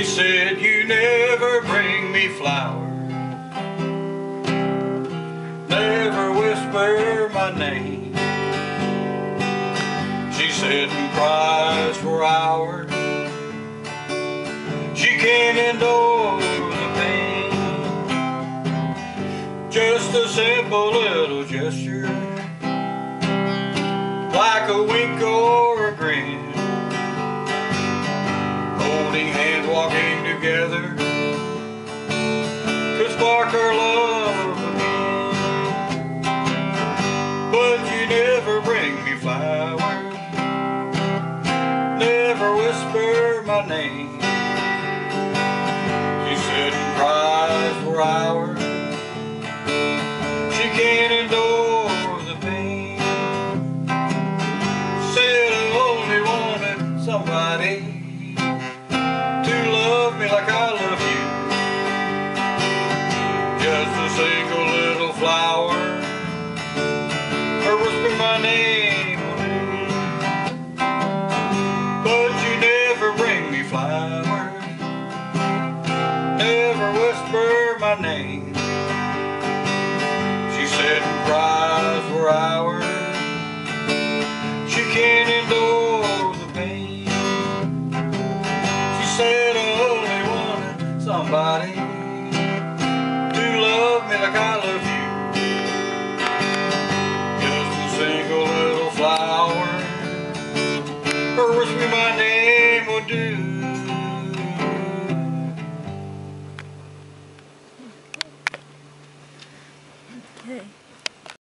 She said, you never bring me flowers Never whisper my name. She said and cries for hours She can't endure the pain. Just a simple little gesture Like a wink walking together could spark our love again. But you never bring me flowers, never whisper my name. She sits and cries for hours, she can't endure the pain. Said I only wanted somebody. single little flower or whisper my name But you never bring me flowers, never whisper my name. She said and cries for hours, she can't endure the pain. She said I only wanted somebody like I love you. Just a single little flower. Or whisper my name would do. Okay.